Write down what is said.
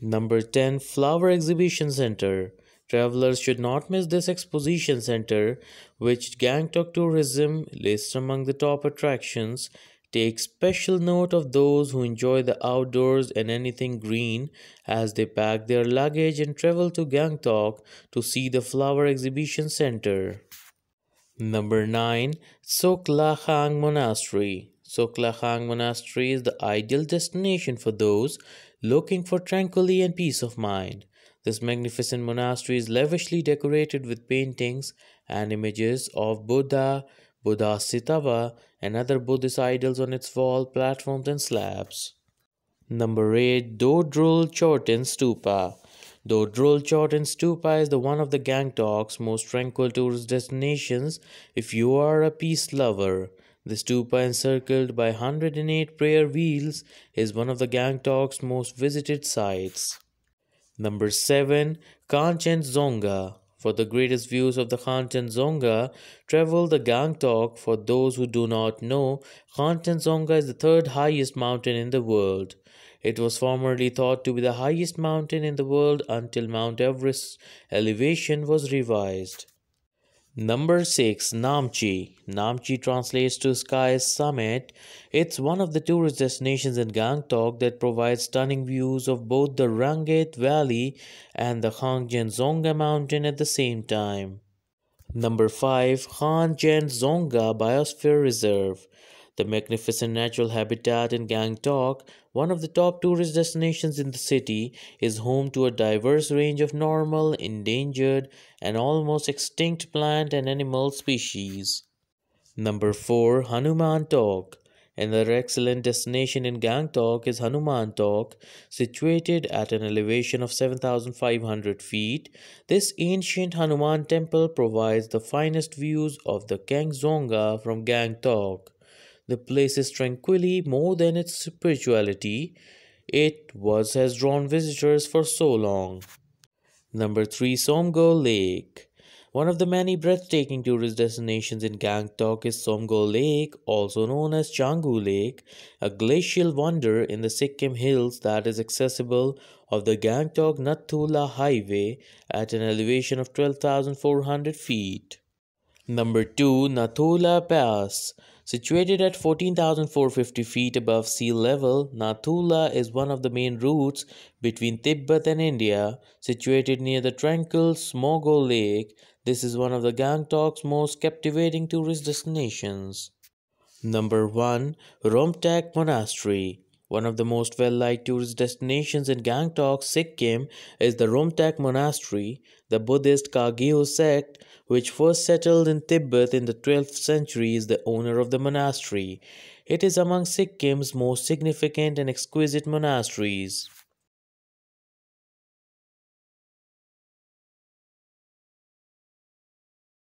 Number 10 Flower Exhibition Center. Travelers should not miss this exposition center, which Gangtok Tourism lists among the top attractions. Take special note of those who enjoy the outdoors and anything green as they pack their luggage and travel to Gangtok to see the Flower Exhibition Center. Number 9 Tsuklakhang Monastery. Tsuklakhang Monastery is the ideal destination for those looking for tranquility and peace of mind. This magnificent monastery is lavishly decorated with paintings and images of Buddha, Bodhisattva, and other Buddhist idols on its wall, platforms, and slabs. Number 8 Dodrul Chorten Stupa. Dodrul Chorten Stupa is the one of the Gangtok's most tranquil tourist destinations if you are a peace lover. The stupa, encircled by 108 prayer wheels, is one of the Gangtok's most visited sites. Number 7. Kanchenjunga. For the greatest views of the Kanchenjunga, travel the Gangtok. For those who do not know, Kanchenjunga is the third highest mountain in the world. It was formerly thought to be the highest mountain in the world until Mount Everest's elevation was revised. Number 6 Namchi. Namchi translates to Sky's Summit. It's one of the tourist destinations in Gangtok that provides stunning views of both the Rangit Valley and the Kanchenjunga mountain at the same time. Number 5 Kanchenjunga Biosphere Reserve the magnificent natural habitat in Gangtok, one of the top tourist destinations in the city, is home to a diverse range of normal, endangered, and almost extinct plant and animal species. Number 4 Hanuman Tok Another excellent destination in Gangtok is Hanuman Tok, situated at an elevation of 7,500 feet. This ancient Hanuman temple provides the finest views of the Kanchenjunga from Gangtok. The place is tranquility more than its spirituality. It was has drawn visitors for so long. Number 3 Tsomgo Lake one of the many breathtaking tourist destinations in Gangtok is Tsomgo Lake, also known as Changu Lake, a glacial wonder in the Sikkim hills that is accessible of the Gangtok Nathula Highway at an elevation of 12,400 feet. Number 2 Nathula Pass Situated at 14,450 feet above sea level, Nathula is one of the main routes between Tibet and India. Situated near the tranquil Tsomgo Lake, this is one of the Gangtok's most captivating tourist destinations. Number 1. Rumtek Monastery one of the most well-liked tourist destinations in Gangtok, Sikkim is the Rumtek Monastery, the Buddhist Kagyu sect which first settled in Tibet in the 12th century is the owner of the monastery. It is among Sikkim's most significant and exquisite monasteries.